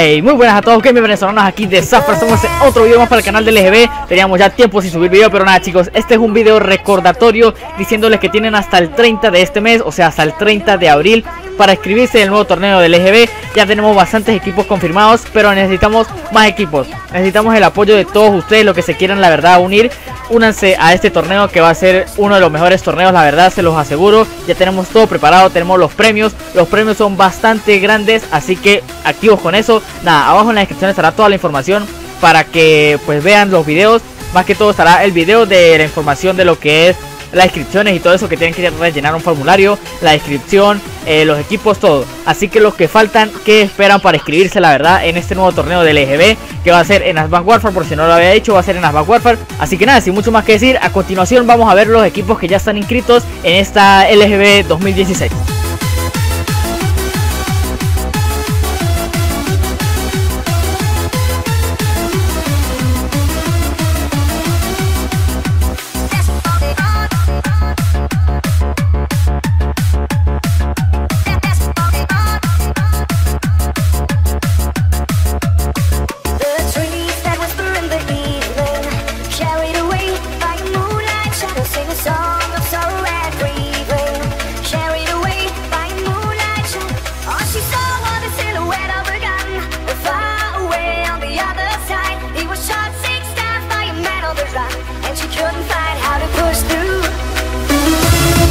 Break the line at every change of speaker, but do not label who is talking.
Hey, muy buenas a todos, me venezolanos aquí de Zafra Somos otro video más para el canal del LGB Teníamos ya tiempo sin subir video, pero nada chicos Este es un video recordatorio diciéndoles que tienen hasta el 30 de este mes O sea, hasta el 30 de abril para inscribirse en el nuevo torneo del LGB Ya tenemos bastantes equipos confirmados, pero necesitamos más equipos. Necesitamos el apoyo de todos ustedes, los que se quieran la verdad unir. Únanse a este torneo que va a ser uno de los mejores torneos, la verdad se los aseguro. Ya tenemos todo preparado, tenemos los premios. Los premios son bastante grandes, así que activos con eso. Nada, abajo en la descripción estará toda la información para que pues vean los videos. Más que todo estará el video de la información de lo que es las inscripciones y todo eso que tienen que rellenar un formulario, la descripción, eh, los equipos, todo. Así que los que faltan, que esperan para inscribirse, la verdad, en este nuevo torneo del LGB, que va a ser en Advanced Warfare, por si no lo había dicho, va a ser en Advanced Warfare. Así que nada, sin mucho más que decir, a continuación vamos a ver los equipos que ya están inscritos en esta LGB 2016.
and she couldn't find how to push through.